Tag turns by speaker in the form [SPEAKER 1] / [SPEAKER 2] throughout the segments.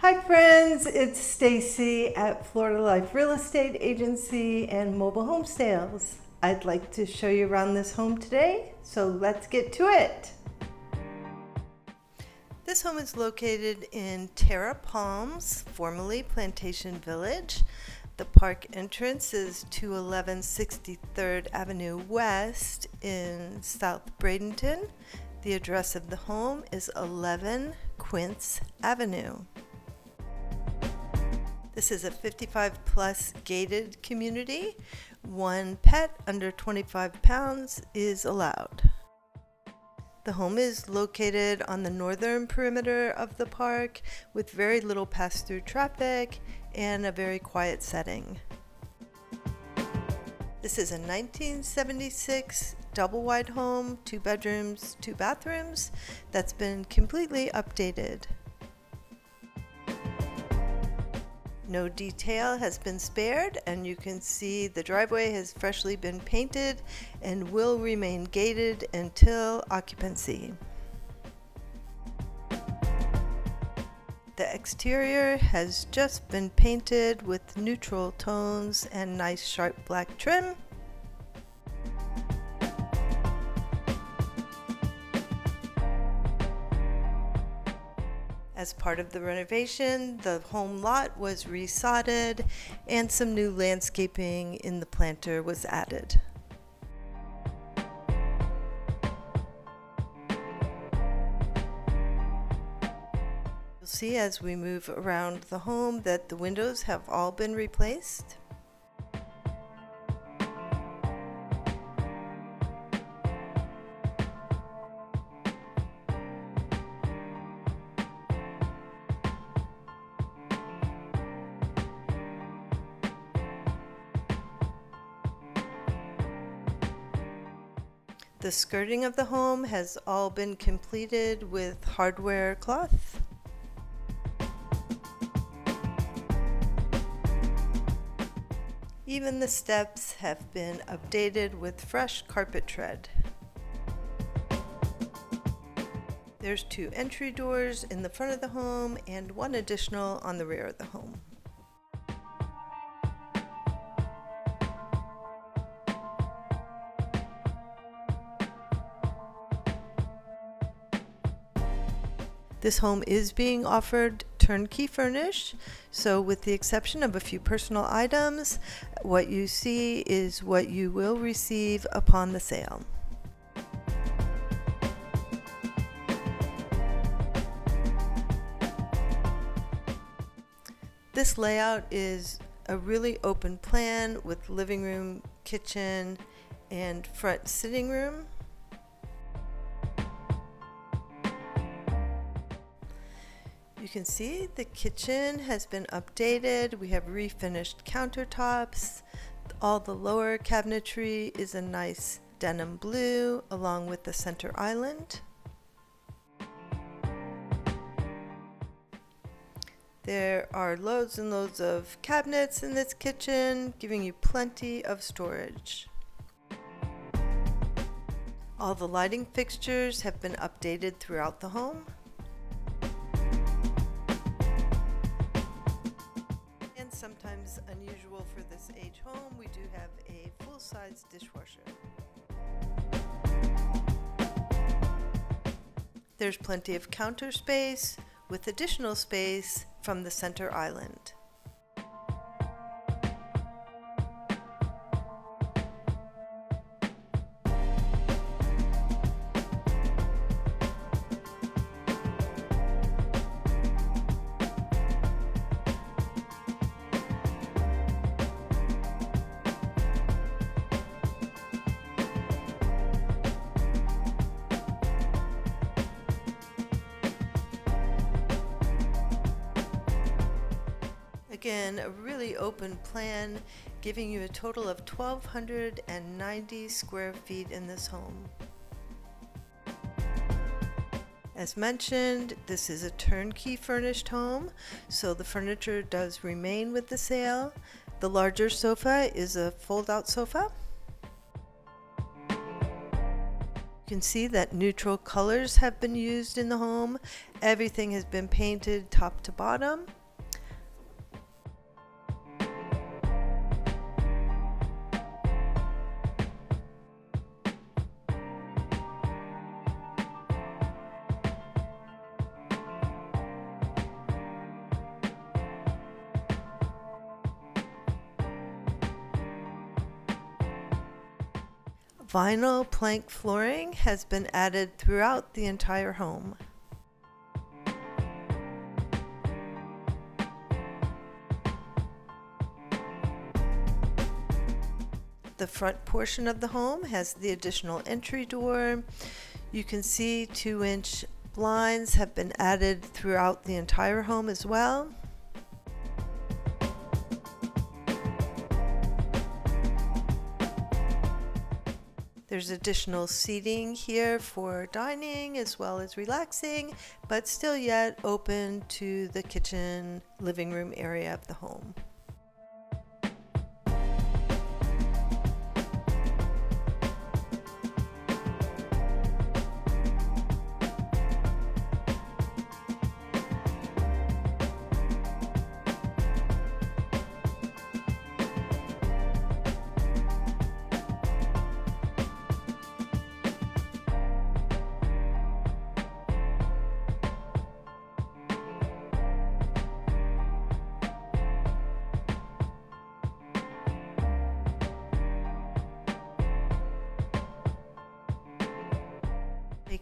[SPEAKER 1] Hi friends, it's Stacy at Florida Life Real Estate Agency and Mobile Home Sales. I'd like to show you around this home today, so let's get to it. This home is located in Terra Palms, formerly Plantation Village. The park entrance is 211 63rd Avenue West in South Bradenton. The address of the home is 11 Quince Avenue. This is a 55 plus gated community. One pet under 25 pounds is allowed. The home is located on the northern perimeter of the park with very little pass through traffic and a very quiet setting. This is a 1976 double wide home, two bedrooms, two bathrooms that's been completely updated. No detail has been spared and you can see the driveway has freshly been painted and will remain gated until occupancy. The exterior has just been painted with neutral tones and nice sharp black trim. As part of the renovation, the home lot was resodded and some new landscaping in the planter was added. You'll see as we move around the home that the windows have all been replaced. The skirting of the home has all been completed with hardware cloth. Even the steps have been updated with fresh carpet tread. There's two entry doors in the front of the home and one additional on the rear of the home. This home is being offered turnkey furnished, so with the exception of a few personal items, what you see is what you will receive upon the sale. This layout is a really open plan with living room, kitchen, and front sitting room. You can see the kitchen has been updated. We have refinished countertops. All the lower cabinetry is a nice denim blue along with the center island. There are loads and loads of cabinets in this kitchen, giving you plenty of storage. All the lighting fixtures have been updated throughout the home. Unusual for this age home, we do have a full-size dishwasher. There's plenty of counter space with additional space from the center island. Again, a really open plan giving you a total of 1,290 square feet in this home. As mentioned, this is a turnkey furnished home, so the furniture does remain with the sale. The larger sofa is a fold-out sofa. You can see that neutral colors have been used in the home. Everything has been painted top to bottom. Vinyl plank flooring has been added throughout the entire home. The front portion of the home has the additional entry door. You can see two inch blinds have been added throughout the entire home as well. There's additional seating here for dining as well as relaxing, but still yet open to the kitchen living room area of the home.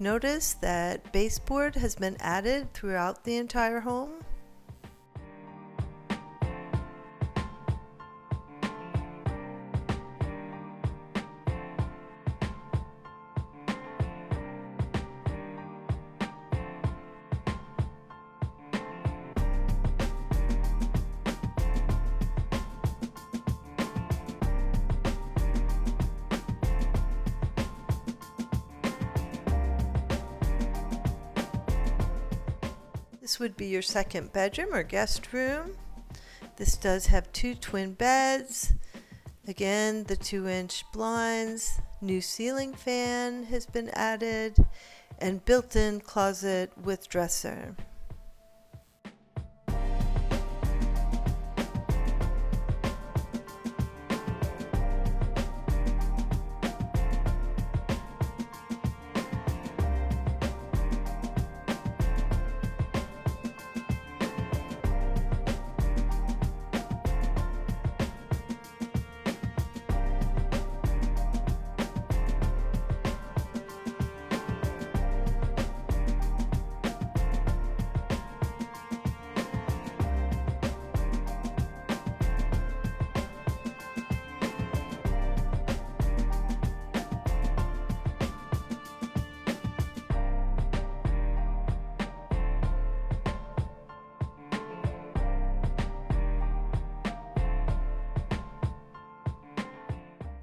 [SPEAKER 1] Notice that baseboard has been added throughout the entire home. Would be your second bedroom or guest room. This does have two twin beds. Again, the two inch blinds, new ceiling fan has been added, and built in closet with dresser.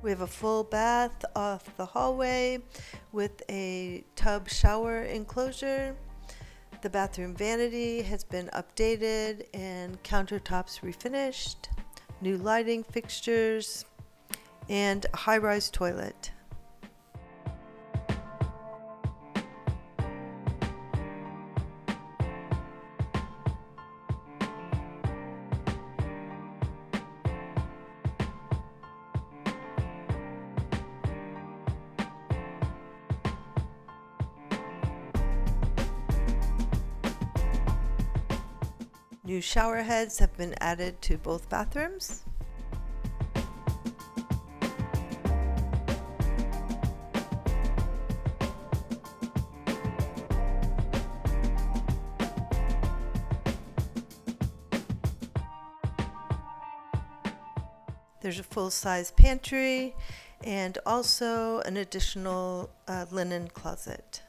[SPEAKER 1] We have a full bath off the hallway with a tub shower enclosure. The bathroom vanity has been updated and countertops refinished, new lighting fixtures, and a high-rise toilet. New shower heads have been added to both bathrooms. There's a full-size pantry and also an additional uh, linen closet.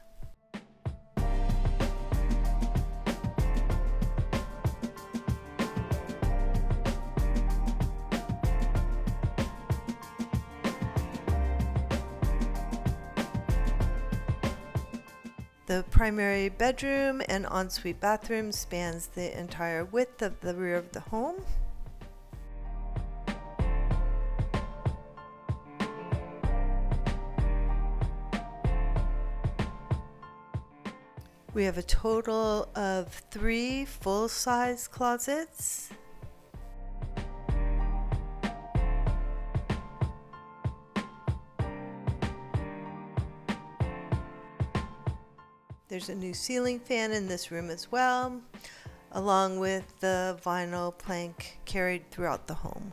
[SPEAKER 1] primary bedroom and ensuite bathroom spans the entire width of the rear of the home. We have a total of three full-size closets. There's a new ceiling fan in this room as well, along with the vinyl plank carried throughout the home.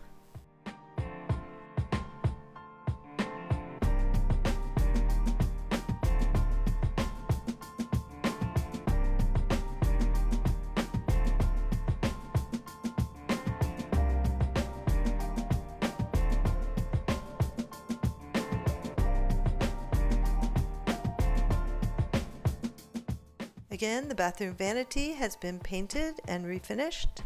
[SPEAKER 1] Again, the bathroom vanity has been painted and refinished.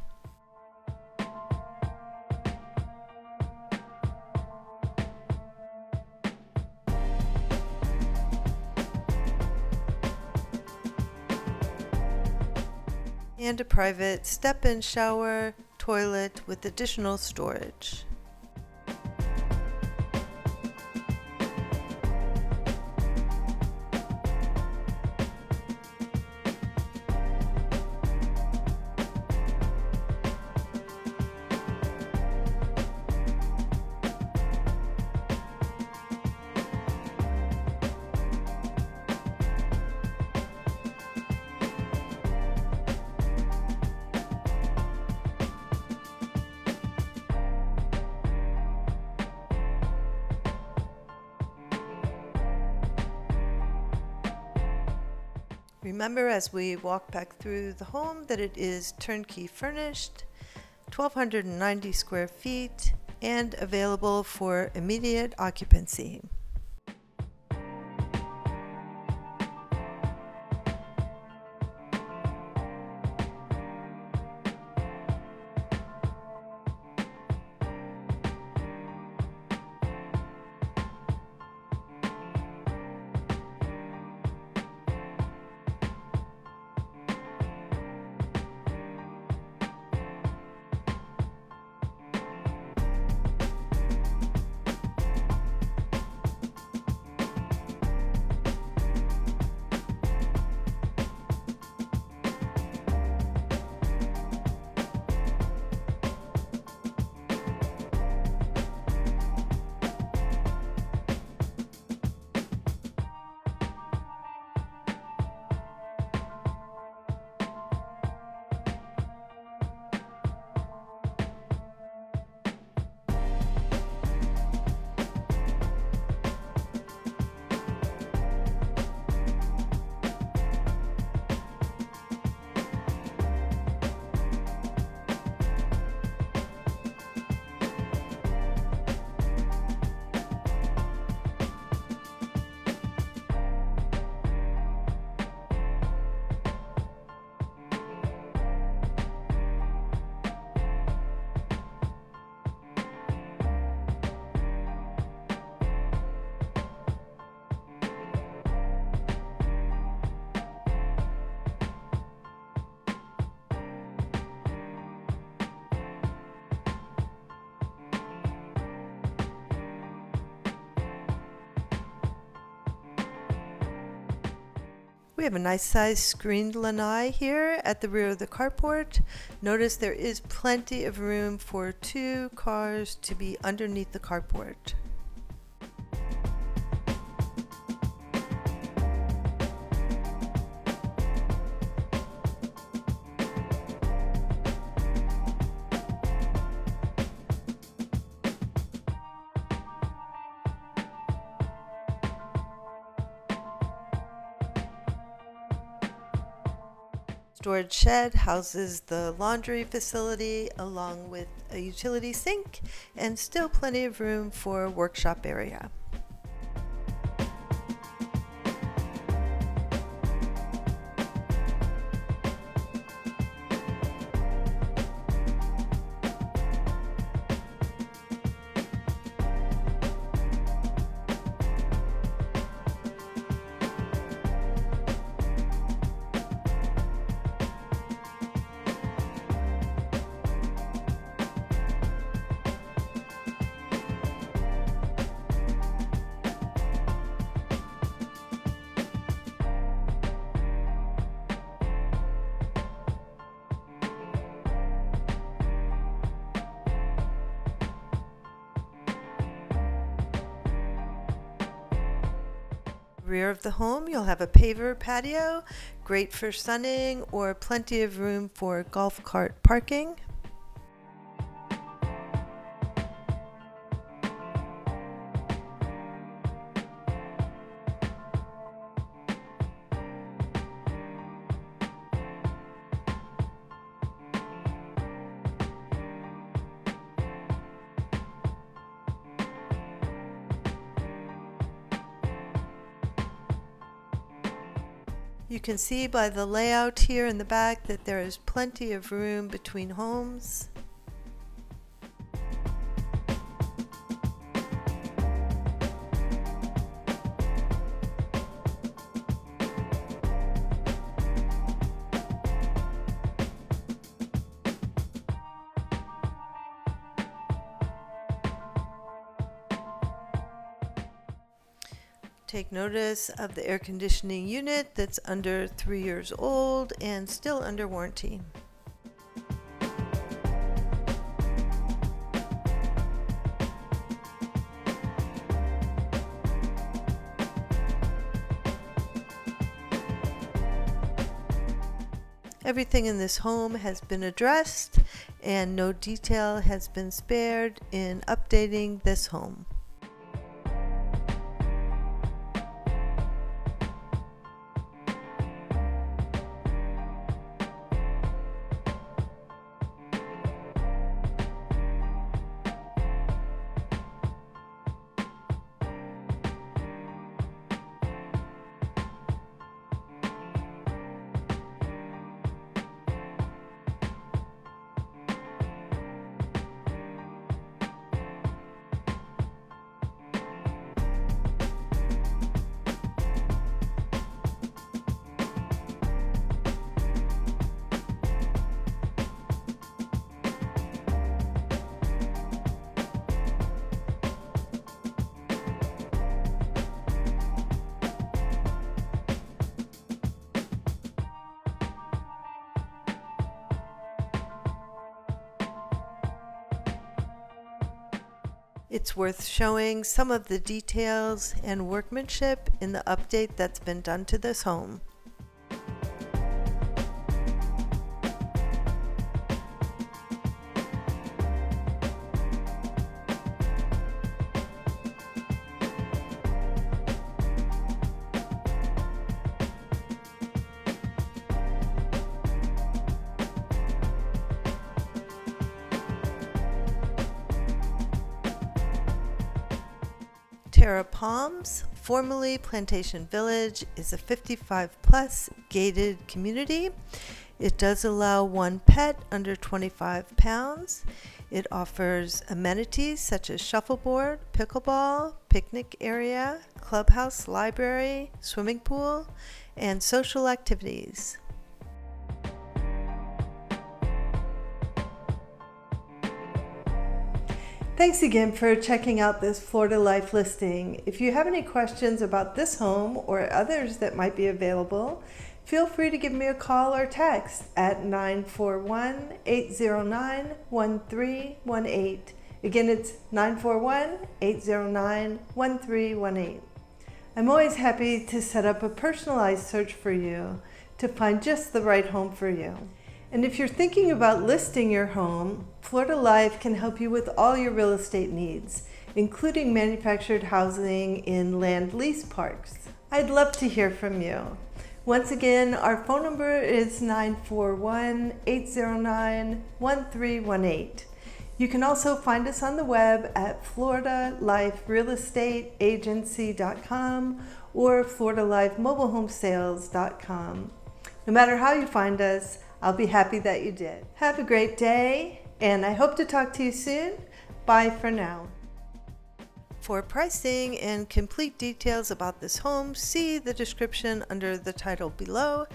[SPEAKER 1] And a private step-in shower, toilet with additional storage. Remember as we walk back through the home that it is turnkey furnished, 1,290 square feet, and available for immediate occupancy. We have a nice sized screened lanai here at the rear of the carport. Notice there is plenty of room for two cars to be underneath the carport. Storage shed houses the laundry facility along with a utility sink and still plenty of room for workshop area. Rear of the home, you'll have a paver patio, great for sunning, or plenty of room for golf cart parking. You can see by the layout here in the back that there is plenty of room between homes. Take notice of the air conditioning unit that's under three years old and still under warranty. Everything in this home has been addressed and no detail has been spared in updating this home. It's worth showing some of the details and workmanship in the update that's been done to this home. Terra Palms, formerly Plantation Village, is a 55 plus gated community. It does allow one pet under 25 pounds. It offers amenities such as shuffleboard, pickleball, picnic area, clubhouse, library, swimming pool, and social activities. Thanks again for checking out this Florida Life listing. If you have any questions about this home or others that might be available, feel free to give me a call or text at 941 809 1318. Again, it's 941 809 1318. I'm always happy to set up a personalized search for you to find just the right home for you. And if you're thinking about listing your home, Florida Life can help you with all your real estate needs, including manufactured housing in land lease parks. I'd love to hear from you. Once again, our phone number is 941 809 1318. You can also find us on the web at floridaliferealestateagency.com or floridalifemobilehomesales.com. No matter how you find us, I'll be happy that you did. Have a great day, and I hope to talk to you soon. Bye for now. For pricing and complete details about this home, see the description under the title below.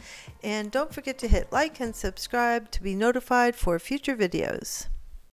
[SPEAKER 1] And don't forget to hit like and subscribe to be notified for future videos.